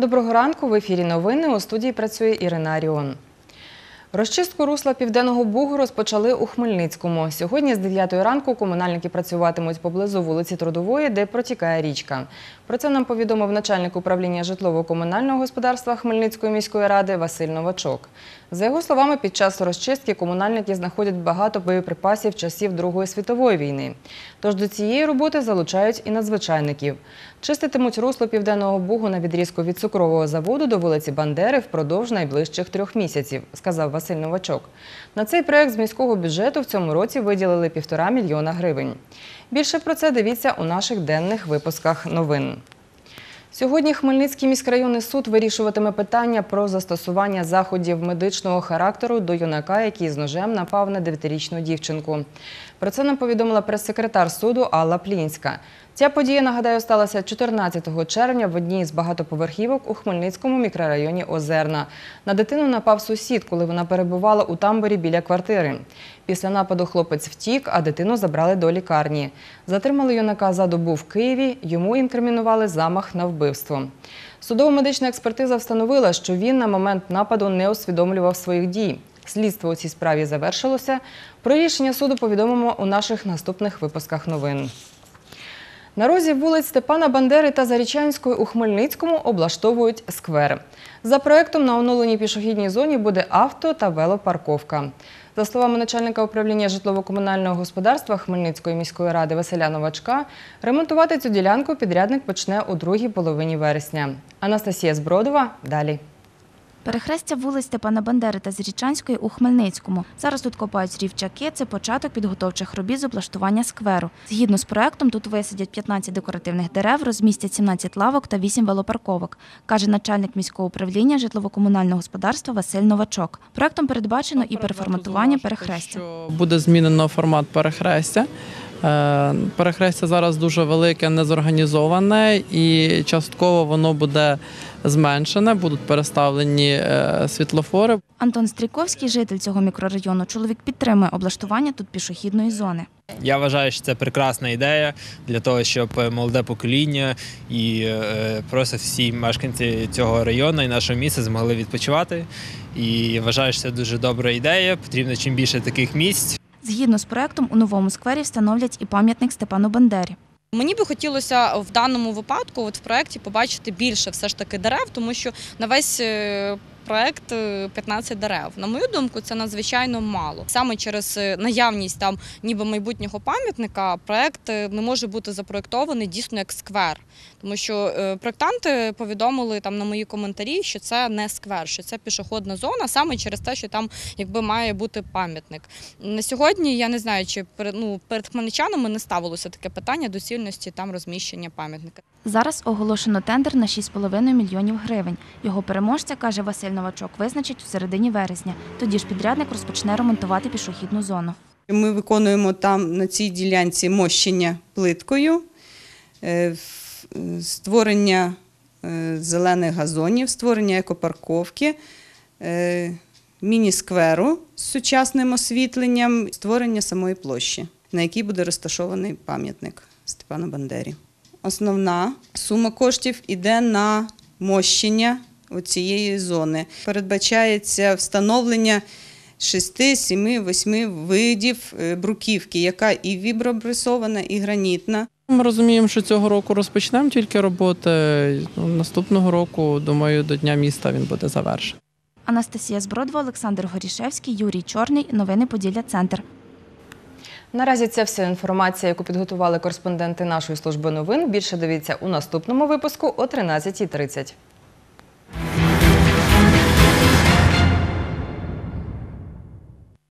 Доброго ранку. В ефірі новини. У студії працює Ірина Аріон. Розчистку русла Південного Бугу розпочали у Хмельницькому. Сьогодні з 9 ранку комунальники працюватимуть поблизу вулиці Трудової, де протікає річка. Про це нам повідомив начальник управління житлово-комунального господарства Хмельницької міської ради Василь Новачок. За його словами, під час розчистки комунальники знаходять багато боєприпасів часів Другої світової війни. Тож до цієї роботи залучають і надзвичайників. Чиститимуть русло Південного Бугу на відрізку від цукрового заводу до вулиці Бандери впродовж найближчих трьох місяців, сказав Василь Новачок. На цей проект з міського бюджету в цьому році виділили півтора мільйона гривень. Більше про це дивіться у наших денних випусках новин. Сьогодні Хмельницький міськрайонний суд вирішуватиме питання про застосування заходів медичного характеру до юнака, який з ножем напав на 9-річну дівчинку. Про це нам повідомила прес-секретар суду Алла Плінська. Ця подія, нагадаю, сталася 14 червня в одній з багатоповерхівок у Хмельницькому мікрорайоні Озерна. На дитину напав сусід, коли вона перебувала у тамбурі біля квартири. Після нападу хлопець втік, а дитину забрали до лікарні. Затримали юнака за добу в Києві. Йому інкримінували замах на вбивство. Судово-медична експертиза встановила, що він на момент нападу не усвідомлював своїх дій. Слідство у цій справі завершилося. Про рішення суду повідомимо у наших наступних випусках новин. На розі вулиць Степана Бандери та Зарічанської у Хмельницькому облаштовують сквер. За проектом на оновленій пішохідній зоні буде авто та велопарковка. За словами начальника управління житлово-комунального господарства Хмельницької міської ради Василя Новачка, ремонтувати цю ділянку підрядник почне у другій половині вересня. Анастасія Збродова далі. Перехрестя вулиць Степана Бандери та Зрічанської у Хмельницькому. Зараз тут копають рівчаки. Це початок підготовчих робіт з облаштування скверу. Згідно з проектом, тут висадять 15 декоративних дерев, розмістять 17 лавок та 8 велопарковок, каже начальник міського управління житлово-комунального господарства Василь Новачок. Проектом передбачено і переформатування перехрестя. Буде змінено формат перехрестя. Е, Перехрестя зараз дуже велике, незорганізоване, і частково воно буде зменшене, будуть переставлені е, світлофори. Антон Стріковський, житель цього мікрорайону, чоловік підтримує облаштування тут пішохідної зони. Я вважаю, що це прекрасна ідея для того, щоб молоде покоління і е, просто всі мешканці цього району і нашого міста змогли відпочивати. І вважаю, що це дуже добра ідея. Потрібно чим більше таких місць. Згідно з проектом, у новому сквері встановлять і пам'ятник Степану Бандері. Мені би хотілося в даному випадку, от в проєкті, побачити більше все ж таки дерев, тому що на весь е, проєкт е, 15 дерев. На мою думку, це надзвичайно мало. Саме через е, наявність там ніби майбутнього пам'ятника проєкт е, не може бути запроєктований дійсно як сквер. Тому що проєктанти повідомили там на мої коментарі, що це не сквер, що це пішохідна зона, саме через те, що там якби має бути пам'ятник. На сьогодні я не знаю, чи ну перед хмельничанами не ставилося таке питання доцільності там розміщення пам'ятника. Зараз оголошено тендер на 6,5 мільйонів гривень. Його переможця, каже Василь Новачок, визначить в середині вересня. Тоді ж підрядник розпочне ремонтувати пішохідну зону. Ми виконуємо там на цій ділянці мощення плиткою, е, створення е, зелених газонів, створення екопарковки, е, міні-скверу з сучасним освітленням, створення самої площі, на якій буде розташований пам'ятник Степану Бандері. Основна сума коштів іде на мощення цієї зони. Передбачається встановлення 6, 7, 8 видів е, бруківки, яка і вібробресована, і гранітна. Ми розуміємо, що цього року розпочнемо тільки роботи. Ну, Наступного року, думаю, до Дня міста він буде завершений. Анастасія Збродва, Олександр Горішевський, Юрій Чорний. Новини Поділля Центр. Наразі це вся інформація, яку підготували кореспонденти нашої служби новин. Більше дивіться у наступному випуску о 13.30.